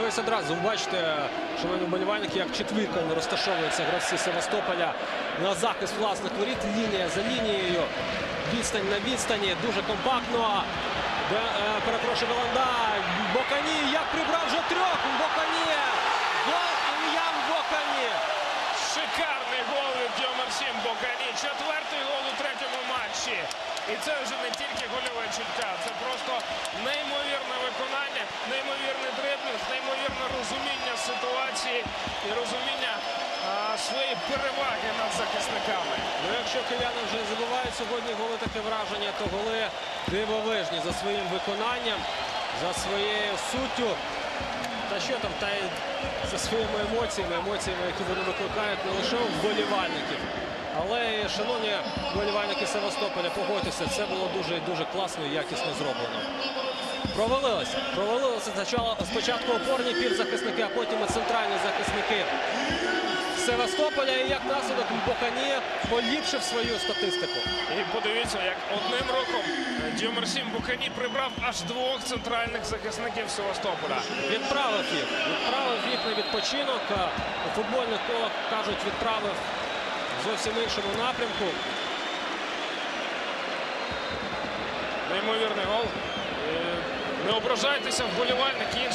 Ось одразу бачите, шановні вболівальники, як четвірками розташовуються гравці Севастополя на захист власних воріт. Лінія за лінією, відстань на відстані, дуже компактно. Де, е, перепрошую, Веланда. Бокані, як прибрав вже трьох. Бокані. Гол Ім'ян Бокані. Шикарний гол від Дьомарсім Бокані. Четвертий гол у третьому матчі. І це вже не тільки гольове чуття, це просто неймовірне виконання, неймовірний дриблінг, неймовірне розуміння ситуації і розуміння своєї переваги над захисниками. Ну, якщо кияни вже забувають сьогодні голи таке враження, то голи дивовижні за своїм виконанням, за своєю суттю. Та що там, та й за своїми емоціями, емоціями, які вони викликають не лише вболівальників, але шановні вболівальники Севастополя, погодьтеся, це було дуже і дуже класно і якісно зроблено. Провалилося. Провалилося спочатку, спочатку опорні півзахисники, а потім і центральні захисники Севастополя. І як наслідок Бокані поліпшив свою статистику. І подивіться, як одним роком Дьомарсім Бокані прибрав аж двох центральних захисників Севастополя. Відправив їх. Відправив їх на відпочинок. Футбольних колах кажуть, відправив зовсім іншому напрямку. Неймовірний гол. Не ображайтеся, вболівальники.